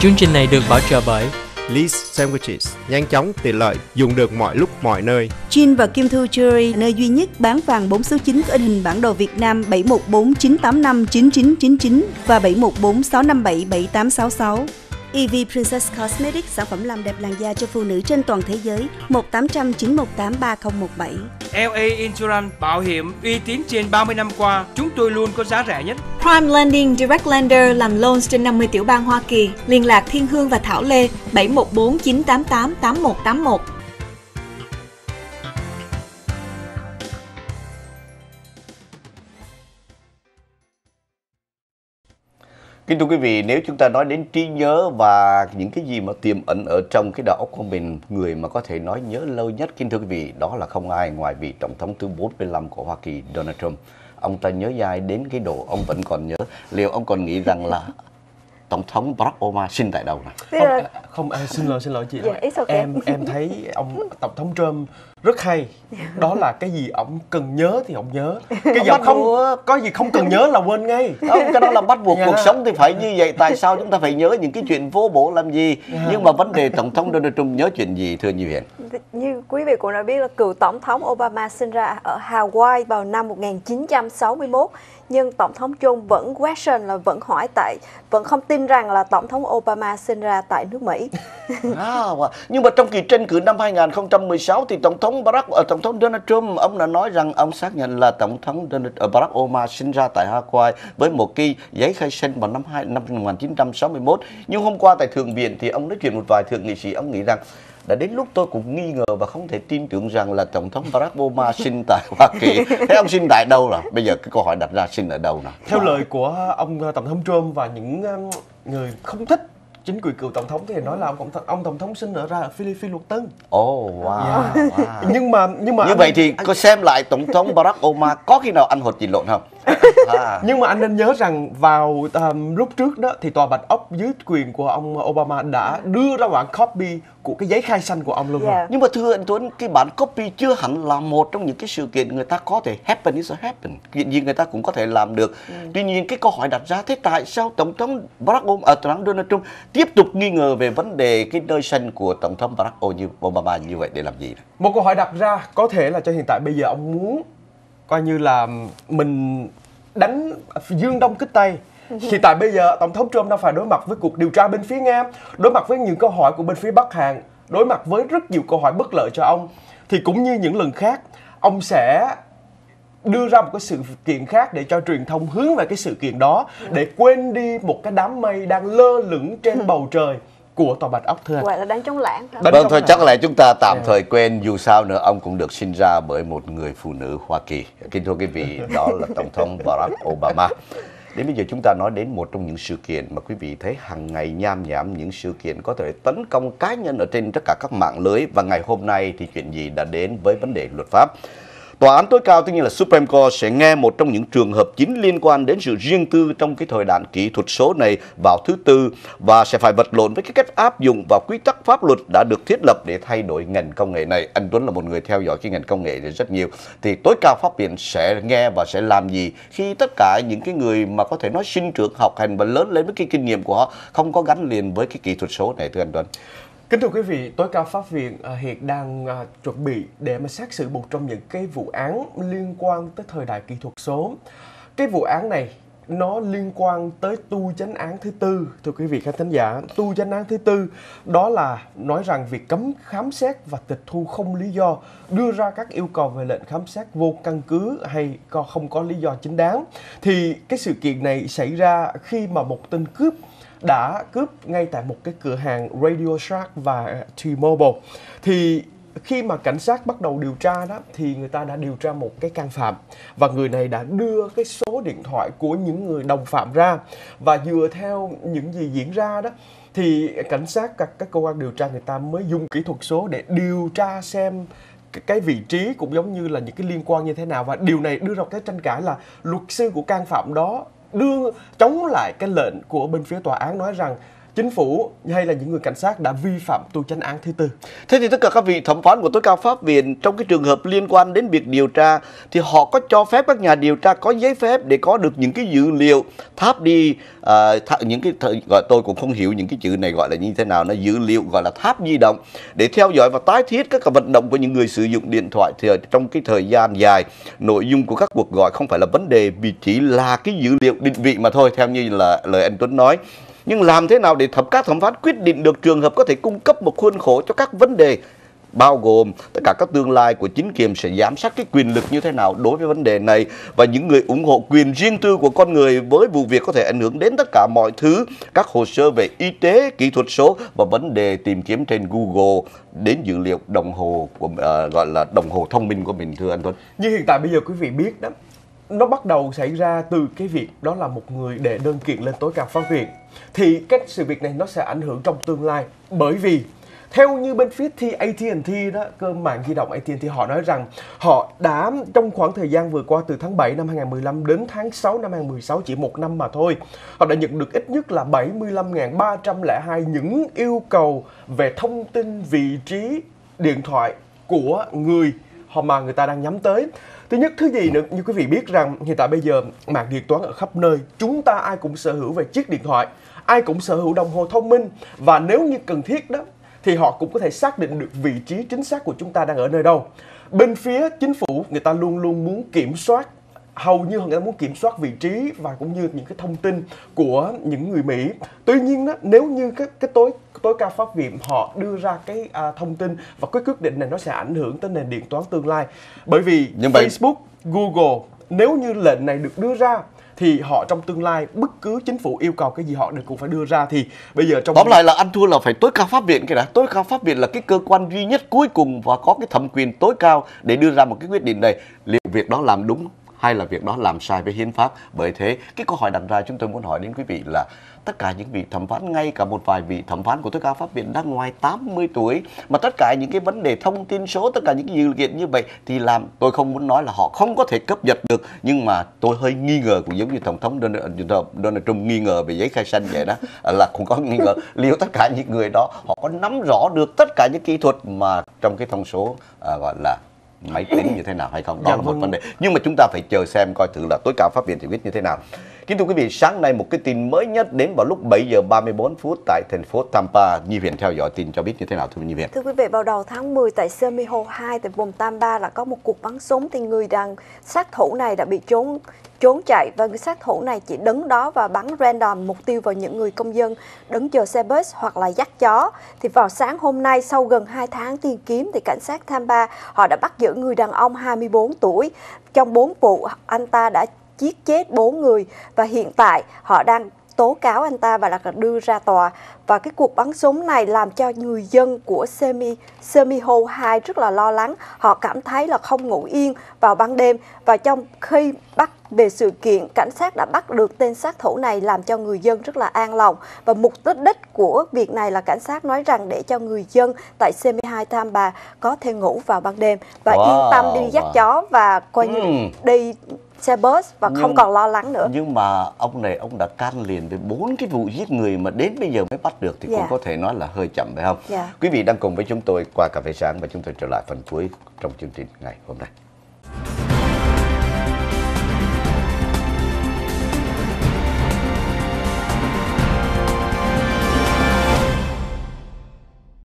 Chương trình này được bảo trợ bởi Lee's Sandwiches, nhanh chóng, tiện lợi, dùng được mọi lúc mọi nơi. Jin và Kim Thu Jewelry, nơi duy nhất bán vàng 4 số 9 có in hình bản đồ Việt Nam 714 985 9999 và 714 657 7866. EV Princess Cosmetics, sản phẩm làm đẹp làn da cho phụ nữ trên toàn thế giới, 1800 918 3017. LA Insurance bảo hiểm uy tín trên 30 năm qua, chúng tôi luôn có giá rẻ nhất. Prime Lending Direct Lender làm loans trên 50 tiểu bang Hoa Kỳ. Liên lạc Thiên Hương và Thảo Lê 714 988 8181. Kính thưa quý vị, nếu chúng ta nói đến trí nhớ và những cái gì mà tiềm ẩn ở trong cái đầu óc của mình, người mà có thể nói nhớ lâu nhất, kính thưa quý vị, đó là không ai ngoài vị Tổng thống thứ 45 của Hoa Kỳ, Donald Trump. Ông ta nhớ dài đến cái độ ông vẫn còn nhớ. Liệu ông còn nghĩ rằng là Tổng thống Barack Obama sinh tại đâu nè? Không, không à, xin lỗi xin lỗi chị. Yeah, it's okay. Em em thấy ông tổng thống Trump rất hay. Đó là cái gì ông cần nhớ thì ông nhớ. Cái gì ông không có gì không cần nhớ là quên ngay. Không, cái đó là bắt buộc Dạ. cuộc sống thì phải như vậy. Tại sao chúng ta phải nhớ những cái chuyện vô bổ làm gì? Dạ. Nhưng mà vấn đề Tổng thống Donald Trump nhớ chuyện gì thưa Như Hiền? Như quý vị cũng đã biết là cựu tổng thống Obama sinh ra ở Hawaii vào năm 1961 nhưng tổng thống John vẫn question là vẫn hỏi tại vẫn không tin rằng là tổng thống Obama sinh ra tại nước Mỹ. À. Nhưng mà trong kỳ tranh cử năm 2016 thì tổng thống Barack ờ, tổng thống Donald Trump ông đã nói rằng ông xác nhận là tổng thống Donald, ờ, Barack Obama sinh ra tại Hawaii với một cái giấy khai sinh vào năm hai, năm 1961. Nhưng hôm qua tại thượng viện thì ông nói chuyện một vài thượng nghị sĩ ông nghĩ rằng đã đến lúc tôi cũng nghi ngờ và không thể tin tưởng rằng là tổng thống Barack Obama sinh tại Hoa Kỳ. Thế ông sinh tại đâu là? Bây giờ cái câu hỏi đặt ra sinh ở đâu nào? Theo lời của ông ờ, tổng thống Trump và những người không thích chính quyền cựu tổng thống thì nói là ông tổng thống, ông tổng thống sinh ở ra ở Philippines luật Tân. Oh wow. Yeah. wow. Nhưng mà nhưng mà Như anh- vậy thì có xem lại tổng thống Barack Obama có khi nào ăn hột gì lộn không? À. Nhưng mà anh nên nhớ rằng vào um, lúc trước đó thì tòa bạch ốc dưới quyền của ông Obama đã đưa ra bản copy của cái giấy khai sinh của ông luôn rồi. Yeah. Nhưng mà thưa anh Tuấn, cái bản copy chưa hẳn là một trong những cái sự kiện người ta có thể happen is a happen. Chuyện gì người ta cũng có thể làm được. Tuy nhiên cái câu hỏi đặt ra thế tại sao tổng thống Barack Obama, à, tổng thống Donald Trump tiếp tục nghi ngờ về vấn đề cái nơi sinh của tổng thống Barack Obama như vậy để làm gì? Một câu hỏi đặt ra có thể là cho hiện tại bây giờ ông muốn coi như là mình đánh dương đông kích tây. Hiện tại bây giờ tổng thống Trump đang phải đối mặt với cuộc điều tra bên phía Nga, đối mặt với những câu hỏi của bên phía Bắc Hàn, đối mặt với rất nhiều câu hỏi bất lợi cho ông. Thì cũng như những lần khác, ông sẽ đưa ra một cái sự kiện khác để cho truyền thông hướng về cái sự kiện đó để quên đi một cái đám mây đang lơ lửng trên bầu trời của tòa bạch ốc thưa anh. Gọi là đánh chống lãng. Vâng trong thôi là- chắc là chúng ta tạm thời quên dù sao nữa ông cũng được sinh ra bởi một người phụ nữ Hoa Kỳ. Kính thưa quý vị, đó là Tổng thống Barack Obama. Đến bây giờ chúng ta nói đến một trong những sự kiện mà quý vị thấy hàng ngày nham nhảm những sự kiện có thể tấn công cá nhân ở trên tất cả các mạng lưới và ngày hôm nay thì chuyện gì đã đến với vấn đề luật pháp. Tòa án tối cao tất nhiên là Supreme Court sẽ nghe một trong những trường hợp chính liên quan đến sự riêng tư trong cái thời đại kỹ thuật số này vào thứ tư và sẽ phải vật lộn với cái cách áp dụng và quy tắc pháp luật đã được thiết lập để thay đổi ngành công nghệ này. Anh Tuấn là một người theo dõi cái ngành công nghệ này rất nhiều. Thì tối cao pháp viện sẽ nghe và sẽ làm gì khi tất cả những cái người mà có thể nói sinh trưởng, học hành và lớn lên với cái kinh nghiệm của họ không có gắn liền với cái kỹ thuật số này, thưa anh Tuấn. Kính thưa quý vị, tối cao pháp viện à, hiện đang à, chuẩn bị để mà xét xử một trong những cái vụ án liên quan tới thời đại kỹ thuật số. Cái vụ án này nó liên quan tới tu chánh án thứ tư thưa quý vị khán thính giả tu chánh án thứ tư đó là nói rằng việc cấm khám xét và tịch thu không lý do đưa ra các yêu cầu về lệnh khám xét vô căn cứ hay có không có lý do chính đáng thì cái sự kiện này xảy ra khi mà một tên cướp đã cướp ngay tại một cái cửa hàng Radio Shack và T-Mobile. Thì khi mà cảnh sát bắt đầu điều tra đó, thì người ta đã điều tra một cái can phạm. Và người này đã đưa cái số điện thoại của những người đồng phạm ra. Và dựa theo những gì diễn ra đó, thì cảnh sát các các cơ quan điều tra người ta mới dùng kỹ thuật số để điều tra xem cái- cái vị trí cũng giống như là những cái liên quan như thế nào. Và điều này đưa ra cái tranh cãi là luật sư của can phạm đó đưa chống lại cái lệnh của bên phía tòa án nói rằng chính phủ hay là những người cảnh sát đã vi phạm tu chánh án thứ tư. Thế thì tất cả các vị thẩm phán của tối cao pháp viện trong cái trường hợp liên quan đến việc điều tra thì họ có cho phép các nhà điều tra có giấy phép để có được những cái dữ liệu tháp đi à, uh, th những cái th gọi tôi cũng không hiểu những cái chữ này gọi là như thế nào nó dữ liệu gọi là tháp di động để theo dõi và tái thiết các vận động của những người sử dụng điện thoại thì trong cái thời gian dài nội dung của các cuộc gọi không phải là vấn đề vì chỉ là cái dữ liệu định vị mà thôi theo như là lời anh Tuấn nói nhưng làm thế nào để thẩm các thẩm phán quyết định được trường hợp có thể cung cấp một khuôn khổ cho các vấn đề bao gồm tất cả các tương lai của chính quyền sẽ giám sát cái quyền lực như thế nào đối với vấn đề này và những người ủng hộ quyền riêng tư của con người với vụ việc có thể ảnh hưởng đến tất cả mọi thứ các hồ sơ về y tế kỹ thuật số và vấn đề tìm kiếm trên Google. Đến dữ liệu đồng hồ của uh, gọi là đồng hồ thông minh của mình thưa anh Tuấn. Như hiện tại bây giờ quý vị biết đó nó bắt đầu xảy ra từ cái việc đó là một người đệ đơn kiện lên tối cao pháp viện. Thì cái sự việc này nó sẽ ảnh hưởng trong tương lai. Bởi vì, theo như bên phía thì AT&T đó, cơ mạng di động AT&T họ nói rằng họ đã, trong khoảng thời gian vừa qua, từ tháng 7 năm 2015 đến tháng 6 năm 2016 chỉ một năm mà thôi, họ đã nhận được ít nhất là 75.302 những yêu cầu về thông tin, vị trí, điện thoại của người mà người ta đang nhắm tới. Thứ nhất, thứ gì nữa, như quý vị biết rằng hiện tại bây giờ mạng điện toán ở khắp nơi, chúng ta ai cũng sở hữu về chiếc điện thoại, ai cũng sở hữu đồng hồ thông minh. Và nếu như cần thiết đó, thì họ cũng có thể xác định được vị trí chính xác của chúng ta đang ở nơi đâu. Bên phía chính phủ, người ta luôn luôn muốn kiểm soát hầu như người ta muốn kiểm soát vị trí và cũng như những cái thông tin của những người Mỹ. Tuy nhiên đó, nếu như cái cái tối tối cao pháp viện họ đưa ra cái à, thông tin và cái quyết định này nó sẽ ảnh hưởng tới nền điện toán tương lai. Bởi vì Nhưng Facebook, Google nếu như lệnh này được đưa ra thì họ trong tương lai bất cứ chính phủ yêu cầu cái gì họ đều cũng phải đưa ra thì bây giờ trong tóm lại là ăn thua là phải tối cao pháp viện cái đã tối cao pháp viện là cái cơ quan duy nhất cuối cùng và có cái thẩm quyền tối cao để đưa ra một cái quyết định này liệu việc đó làm đúng hay là việc đó làm sai với hiến pháp? Bởi thế cái câu hỏi đặt ra chúng tôi muốn hỏi đến quý vị là tất cả những vị thẩm phán ngay cả một vài vị thẩm phán của tối cao pháp viện đang ngoài 80 tuổi mà tất cả những cái vấn đề thông tin số tất cả những cái dữ kiện như vậy thì làm tôi không muốn nói là họ không có thể cấp nhật được. Nhưng mà tôi hơi nghi ngờ cũng giống như tổng thống Donald, Donald Trump nghi ngờ về giấy khai sinh vậy đó. À, là cũng có nghi ngờ liệu tất cả những người đó họ có nắm rõ được tất cả những kỹ thuật mà trong cái thông số à, gọi là máy tính như thế nào hay không? Đó dạ, là một vâng. vấn đề. Nhưng mà chúng ta phải chờ xem coi thử là tối cao pháp viện thì viết như thế nào kính thưa quý vị, sáng nay một cái tin mới nhất đến vào lúc 7 giờ 34 phút tại thành phố Tampa Nhi Viện theo dõi tin cho biết như thế nào, thưa Nhi Viện thưa quý vị, vào đầu tháng 10 tại Semiho 2 tại vùng Tampa là có một cuộc bắn súng thì người đang sát thủ này đã bị trốn trốn chạy và người sát thủ này chỉ đứng đó và bắn random mục tiêu vào những người công dân đứng chờ xe bus hoặc là dắt chó. Thì vào sáng hôm nay, sau gần 2 tháng tìm kiếm thì cảnh sát Tampa họ đã bắt giữ người đàn ông 24 tuổi. Trong 4 vụ, anh ta đã giết chết 4 người và hiện tại họ đang tố cáo anh ta và là đưa ra tòa. Và cái cuộc bắn súng này làm cho người dân của Semi Semiho 2 rất là lo lắng. Họ cảm thấy là không ngủ yên vào ban đêm. Và trong khi bắt về sự kiện cảnh sát đã bắt được tên sát thủ này làm cho người dân rất là an lòng. Và mục đích của việc này là cảnh sát nói rằng để cho người dân tại Semi 2 Tam Bà có thể ngủ vào ban đêm. Và wow, yên tâm đi dắt wow. chó và coi như mm. đi xe bus và nhưng, không còn lo lắng nữa nhưng mà ông này ông đã can liền với bốn cái vụ giết người mà đến bây giờ mới bắt được thì yeah. cũng dạ. có thể nói là hơi chậm phải không yeah. Dạ. quý vị đang cùng với chúng tôi qua cà phê sáng và chúng tôi trở lại phần cuối trong chương trình ngày hôm nay